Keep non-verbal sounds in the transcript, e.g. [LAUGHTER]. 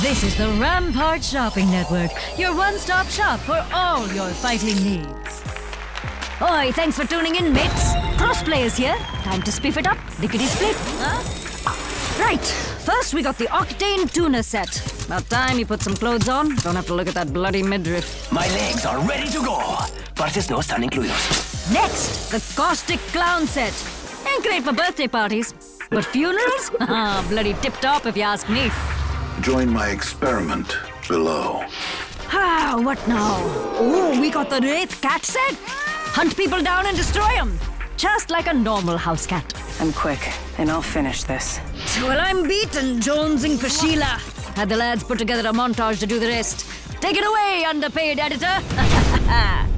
This is the Rampart Shopping Network, your one stop shop for all your fighting needs. Oi, thanks for tuning in, mates. Crossplay is here. Time to spiff it up. Lickety split. Huh? Right, first we got the Octane Tuna set. About time you put some clothes on. Don't have to look at that bloody midriff. My legs are ready to go. Partes no están incluidos. Next, the Caustic Clown set. Ain't great for birthday parties. But funerals? [LAUGHS] Ah, bloody tip top if you ask me. Join my experiment below. Ah, what now? Oh, we got the Wraith cat set. Hunt people down and destroy them. Just like a normal house cat. I'm quick, and I'll finish this. Well, I'm beaten, jonesing for Sheila. Had the lads put together a montage to do the rest. Take it away, underpaid editor. [LAUGHS]